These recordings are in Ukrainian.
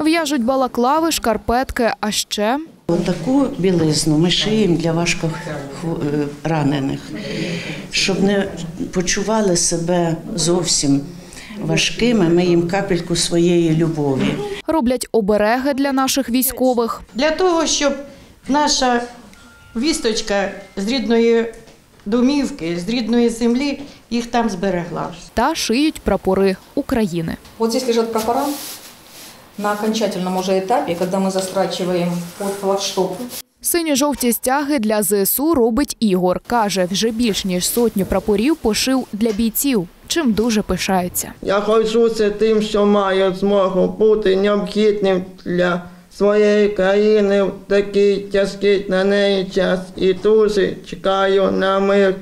В'яжуть балаклави, шкарпетки, а ще Таку білизну ми шиємо для важко е, ранених, щоб не почували себе зовсім важкими. Ми їм капельку своєї любові. роблять обереги для наших військових. Для того, щоб наша вісточка з рідної домівки, з рідної землі їх там зберегла. та шиють прапори України. Вот здесь лежат прапора на окончательном уже этапе, когда мы застрачиваем под флагшток. Сині-жовті стяги для ЗСУ робить Ігор. Каже, вже більш ніж сотню прапорів пошив для бійців, чим дуже пишається. Я горжуся тим, що маю змогу бути необхідним для своєї країни в такий тяжкий на неї час і дуже чекаю на мир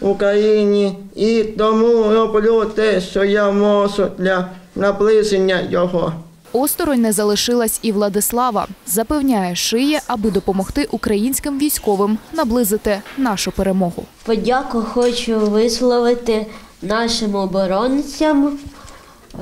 в Україні і тому роблю те, що я можу для наближення його. Осторонь не залишилась і Владислава. Запевняє, шиє, аби допомогти українським військовим наблизити нашу перемогу. Подяку хочу висловити нашим оборонцям,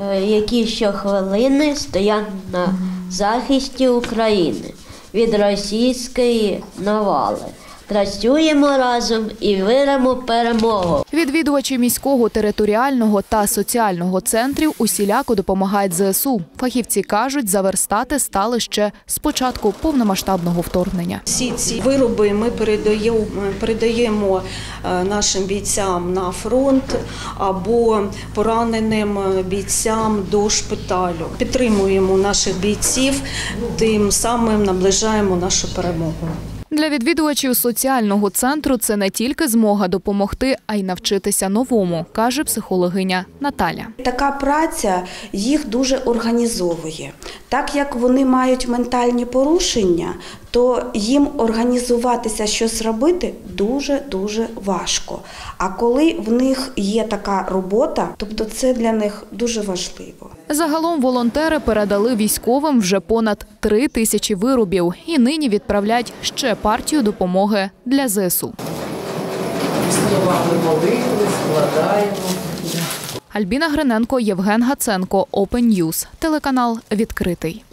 е, які щохвилини стоять на захисті України від російської навали. Працюємо разом і виремо перемогу. Відвідувачі міського територіального та соціального центрів усіляко допомагають ЗСУ. Фахівці кажуть, заверстати стали ще з початку повномасштабного вторгнення. Всі ці вироби ми передаємо, передаємо нашим бійцям на фронт або пораненим бійцям до шпиталю. Підтримуємо наших бійців, тим самим наближаємо нашу перемогу. Для відвідувачів соціального центру це не тільки змога допомогти, а й навчитися новому, каже психологиня Наталя. Така праця їх дуже організовує. Так як вони мають ментальні порушення, то їм організуватися щось робити дуже дуже важко. А коли в них є така робота, тобто це для них дуже важливо. Загалом волонтери передали військовим вже понад три тисячі виробів і нині відправлять ще партію допомоги для ЗСУ. Альбіна Гриненко, Євген Гаценко, Open News, телеканал відкритий.